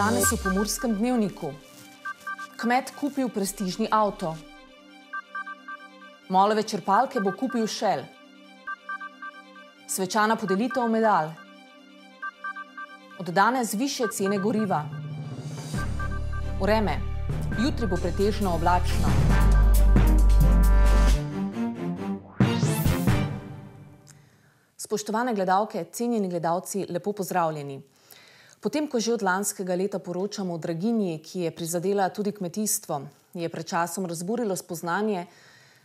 danes v Pomorskem dnevniku. Kmet kupil prestižni avto. Molove črpalke bo kupil šel. Svečana podelitev medalj. Od danes više cene goriva. Vreme. Jutri bo pretežno oblačno. Spoštovane gledalke, cenjeni gledalci, lepo pozdravljeni. Potem, ko že od lanskega leta poročamo o draginji, ki je prizadela tudi kmetijstvo, je pred časom razburilo spoznanje,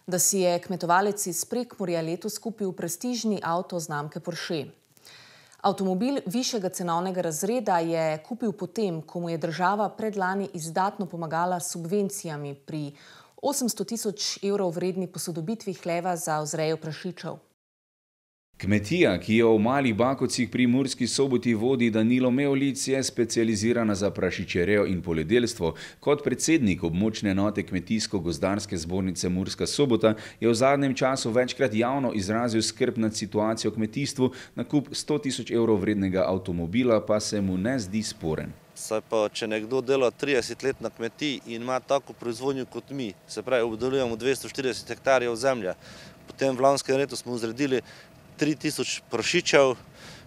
da si je kmetovalec iz Prekmorja letos kupil prestižni avto znamke Porsche. Avtomobil višjega cenovnega razreda je kupil potem, ko mu je država predlani izdatno pomagala s subvencijami pri 800 tisoč evrov vredni posodobitvi hleva za vzrejo prašičev. Kmetija, ki jo v malih bakovcih pri Murski soboti vodi Danilo Meolic, je specializirana za prašičerejo in poljedelstvo. Kot predsednik območne enote Kmetijsko-gozdarske zbornice Murska sobota je v zadnjem času večkrat javno izrazil skrb nad situacijo v kmetijstvu, nakup 100 tisoč evrov vrednega avtomobila pa se mu ne zdi sporen. Saj pa, če nekdo dela 30 let na kmetiji in ima tako proizvodnjo kot mi, se pravi, obdelujemo 240 hektarjev zemlje, potem v lanskem letu smo zredili 3000 prašičev,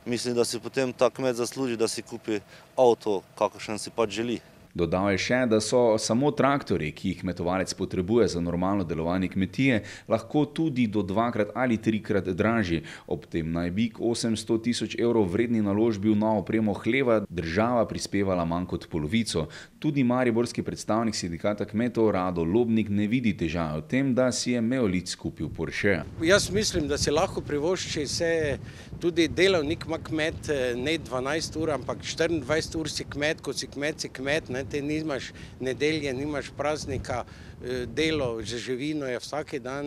mislim, da si potem ta kmet zasluži, da si kupi avto, kakršen si pač želi. Dodal je še, da so samo traktori, ki jih kmetovalec potrebuje za normalno delovanje kmetije, lahko tudi do dvakrat ali trikrat dražji. Ob tem naj bi k 800 tisoč evrov vredni naložbi v novo opremo hleva država prispevala manj kot polovico. Tudi mariborski predstavnik sindikata kmetov Rado Lobnik ne vidi težave v tem, da si je Meolic kupil Porsche. Jaz mislim, da si lahko privošči se tudi delovnik ima kmet ne 12 ur, ampak 24 ur si kmet, ko si kmet, si kmet, ne, te nimaš nedelje, nimaš praznika, delo, že živino je vsak dan,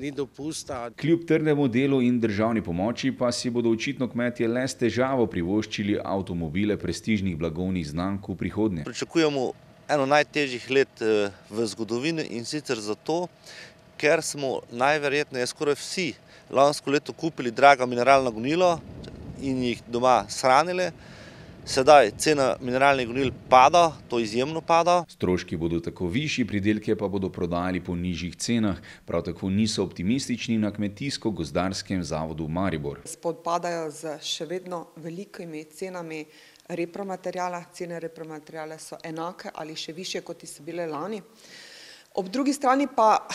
ni dopusta. Kljub trdemu delu in državni pomoči pa si bodo očitno kmetje le s težavo privoščili avtomobile prestižnih blagovnih znamk v prihodnje. Pričakujemo eno najtežjih let v zgodovini in sicer zato, ker smo najverjetneje skoraj vsi lansko leto kupili draga mineralna gnojila in jih doma shranili. Sedaj cena mineralnih gnojil pada, to izjemno pada. Stroški bodo tako višji, pridelke pa bodo prodajali po nižjih cenah. Prav tako niso optimistični na Kmetijsko-gozdarskem zavodu Maribor. Spopadajo s še vedno velikimi cenami repromateriala, cene repromateriala so enake ali še višje, kot so bile lani. Ob drugi strani pa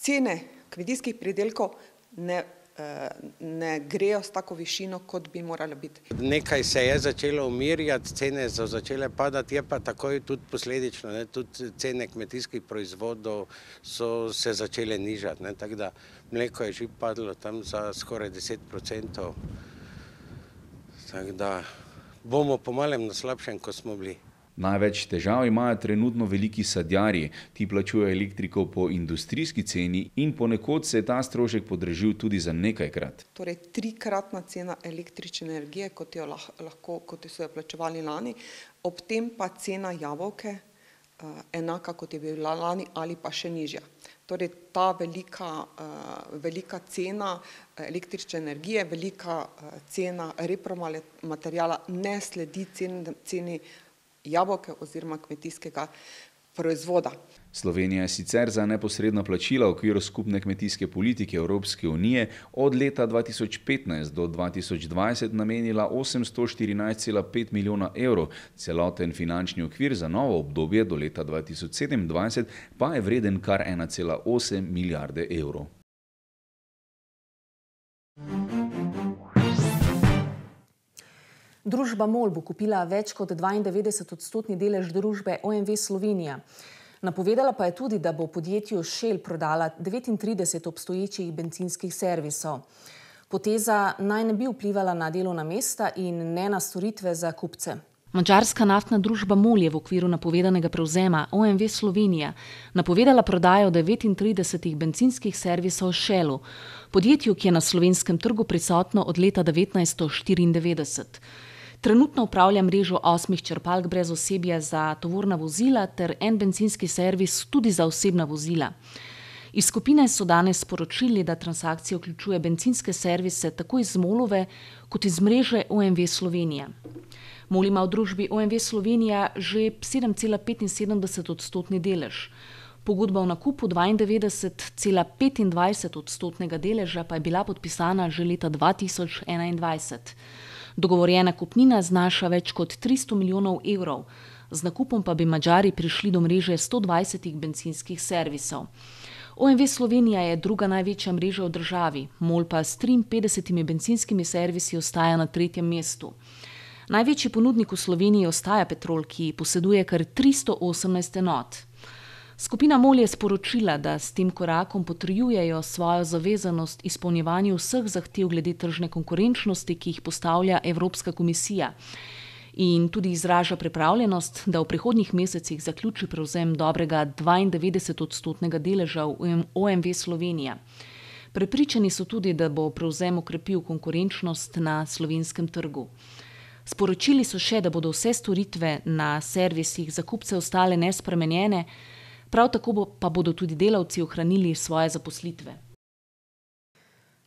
cene kmetijskih pridelkov ne ne grejo s tako višino, kot bi morale biti. Nekaj se je začelo umirjati, cene so začele padati, je pa takoj tudi posledično, ne, tudi cene kmetijskih proizvodov so se začele nižati, ne, tako da mleko je že padlo tam za skoraj deset procentov. Tako da bomo po malem na slabšem, kot smo bili. Največ težav imajo trenutno veliki sadjarji. Ti plačujejo elektriko po industrijski ceni in ponekod se je ta strošek podražil tudi za nekajkrat. Torej trikratna cena električne energije, kot jo lahko, kot so jo plačevali lani, ob tem pa cena jabolka enaka, kot je bila lani, ali pa še nižja. Torej ta velika, velika cena električne energije, velika cena repromateriala ne sledi ceni jabolka oziroma kmetijskega proizvoda. Slovenija je sicer za neposredna plačila v okviru skupne kmetijske politike Evropske unije od leta dva tisoč petnajst do dva tisoč dvajset namenila osemsto štirinajst cela pet milijona evrov, celoten finančni okvir za novo obdobje do leta dva tisoč sedemindvajset pa je vreden kar ena cela osem milijarde evrov. Družba MOL bo kupila več kot dvaindevetdesetodstotni delež družbe OMV Slovenija. Napovedala pa je tudi, da bo podjetju Shell prodala devetintrideset obstoječih bencinskih servisov. Poteza naj ne bi vplivala na delovna mesta in ne na storitve za kupce. Madžarska naftna družba MOL je v okviru napovedanega prevzema OMV Slovenija napovedala prodajo devetintridesetih bencinskih servisov Shellu, podjetju, ki je na slovenskem trgu prisotno od leta devetnajststo štiriindevetdeset. Trenutno upravlja mrežo osmih črpalk brez osebja za tovorna vozila ter en bencinski servis tudi za osebna vozila. Iz skupine so danes sporočili, da transakcija vključuje bencinske servise tako iz MOL-ove kot iz mreže OMV Slovenija. MOL ima v družbi OMV Slovenija že 7,75 odstotni delež. Pogodba o nakupu 92,25 odstotnega deleža pa je bila podpisana že leta 2021. Dogovorjena kupnina znaša več kot 300 milijonov evrov, z nakupom pa bi Mačari prišli do mreže 120 benzinskih servisov. OMV Slovenija je druga največja mreža v državi, MOL pa s 53 benzinskimi servisi ostaja na tretjem mestu. Največji ponudnik v Sloveniji ostaja Petrol, ki poseduje kar 318 enot. Skupina MOL je sporočila, da s tem korakom potrjujejo svojo zavezanost izpolnjevanju vseh zahtev glede tržne konkurenčnosti, ki jih postavlja Evropska komisija. In tudi izraža pripravljenost, da v prihodnjih mesecih zaključi prevzem dobrega 92-odstotnega deleža v OMV Slovenija. Prepričani so tudi, da bo prevzem ukrepil konkurenčnost na slovenskem trgu. Sporočili so še, da bodo vse storitve na servisih za kupce ostale nespremenjene, prav tako bo, pa bodo tudi delavci ohranili svoje zaposlitve.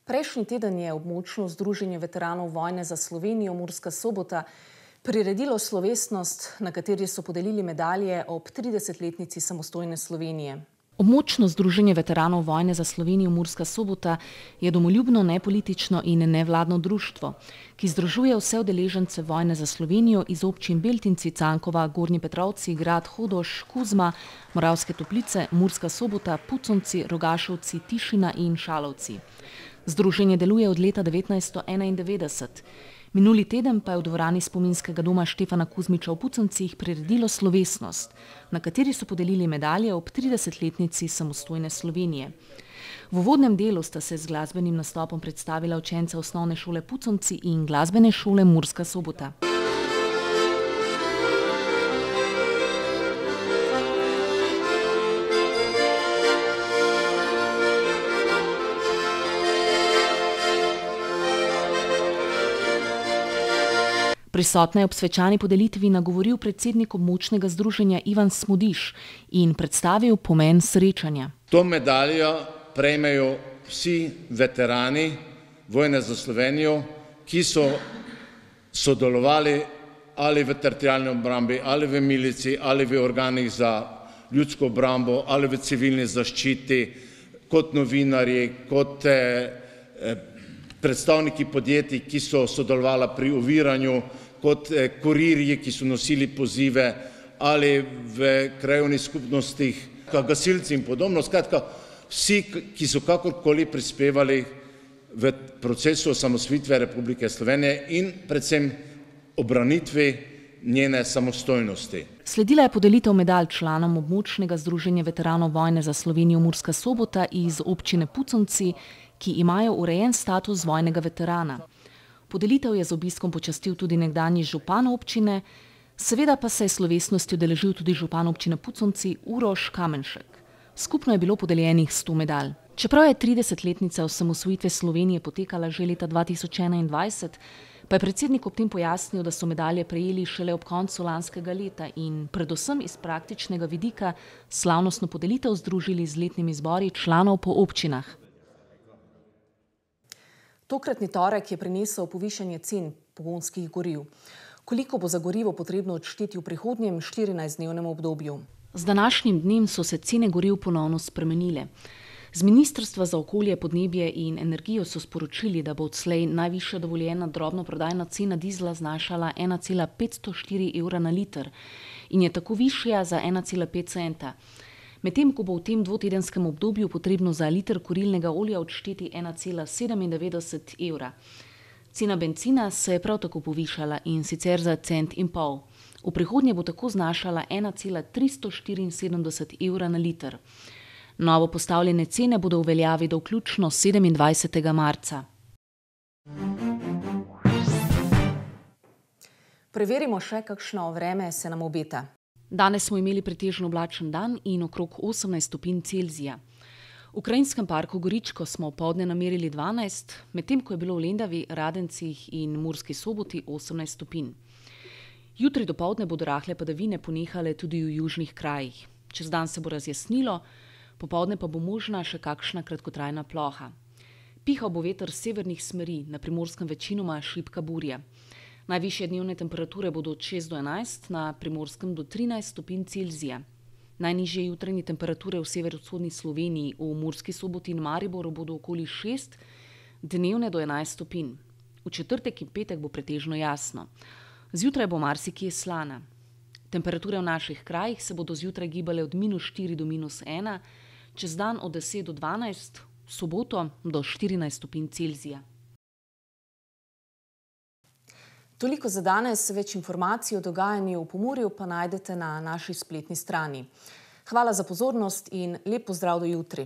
Prejšnji teden je območno Združenje veteranov vojne za Slovenijo Murska sobota priredilo slovesnost, na kateri so podelili medalje ob 30-letnici samostojne Slovenije. Območno Združenje veteranov vojne za Slovenijo Murska sobota je domoljubno, nepolitično in nevladno društvo, ki združuje vse udeležence vojne za Slovenijo iz občin Beltinci, Cankova, Gornji Petrovci, Grad Hodoš, Kuzma, Moravske toplice, Murska sobota, Puconci, Rogašovci, Tišina in Šalovci. Združenje deluje od leta 1991. Minuli teden pa je v dvorani spominskega doma Štefana Kuzmiča v Pucancih priredilo slovesnost, na kateri so podelili medalje ob 30-letnici samostojne Slovenije. V uvodnem delu sta se z glasbenim nastopom predstavila učenca osnovne šole Pucanci in glasbene šole Murska sobota. Prisotne je ob svečani podelitvi nagovoril predsednik območnega združenja Ivan Smudiš in predstavil pomen srečanja. To medaljo prejmejo vsi veterani vojne za Slovenijo, ki so sodelovali ali v teritorijalni obrambi, ali v milici, ali v organih za ljudsko obrambo, ali v civilni zaščiti, kot novinarji, kot eh, eh predstavniki podjetij, ki so sodelovali pri oviranju kot eh, kurirji, ki so nosili pozive ali v krajovnih skupnostih, gasilci in podobno. Skratka, vsi, ki so kakorkoli prispevali v procesu osamosvitve Republike Slovenije in predvsem obranitvi njene samostojnosti. Sledila je podelitev medalj članom območnega združenja veteranov vojne za Slovenijo Murska sobota iz občine Puconci, ki imajo urejen status vojnega veterana. Podelitev je z obiskom počastil tudi nekdanji župan občine, seveda pa se je slovesnosti udeležil tudi župan občine Puconci Uroš Kamenšek. Skupno je bilo podeljenih 100 medalj. Čeprav je 30-letnica osamosvojitve Slovenije potekala že leta 2021, pa je predsednik ob tem pojasnil, da so medalje prejeli šele ob koncu lanskega leta in predvsem iz praktičnega vidika slavnostno podelitev združili z letnimi zbori članov po občinah. Tokratni torek je prinesel povišanje cen pogonskih goriv. Koliko bo za gorivo potrebno odšteti v prihodnjem 14-dnevnem obdobju? Z današnjim dnem so se cene goriv ponovno spremenile. Z Ministrstva za okolje, podnebje in energijo so sporočili, da bo odslej najvišja dovoljena drobno prodajna cena dizla znašala 1,504 evra na liter in je tako višja za 1,5 centa medtem ko bo v tem dvotedenskem obdobju potrebno za liter kurilnega olja odšteti 1,97 evra. Cena benzina se je prav tako povišala in sicer za cent in pol. V prihodnje bo tako znašala 1,374 evra na liter. Novo postavljene cene bodo v veljavi do vključno 27. marca. Preverimo še, kakšno vreme se nam obeta. Danes smo imeli pretežno oblačen dan in okrog 18 stopinj Celzija. V Ukrajinskem parku Goričko smo povdne namerili 12, medtem ko je bilo v Lendavi, Radencih in Murski soboti 18 stopinj. Jutri do povdne bodo rahle padavine ponehale tudi v južnih krajih. Čez dan se bo razjasnilo, popovdne pa bo možna še kakšna kratkotrajna ploha. Pihal bo veter severnih smeri, na primorskem večinoma šipka burja. Najvišje dnevne temperature bodo od 6 do 11, na primorskem do 13 stopinj Celzija. Najnižje jutranje temperature v severovzhodni Sloveniji, v Murski soboti in Mariboru bodo okoli 6, dnevne do 11 stopinj. V četrtek in petek bo pretežno jasno. Zjutraj bo marsikje slana. Temperature v naših krajih se bodo zjutraj gibale od minus 4 do minus 1, čez dan od 10 do 12, v soboto do 14 stopinj Celzija. Toliko za danes, več informacij o dogajanju v Pomorju pa najdete na naši spletni strani. Hvala za pozornost in lep pozdrav do jutri.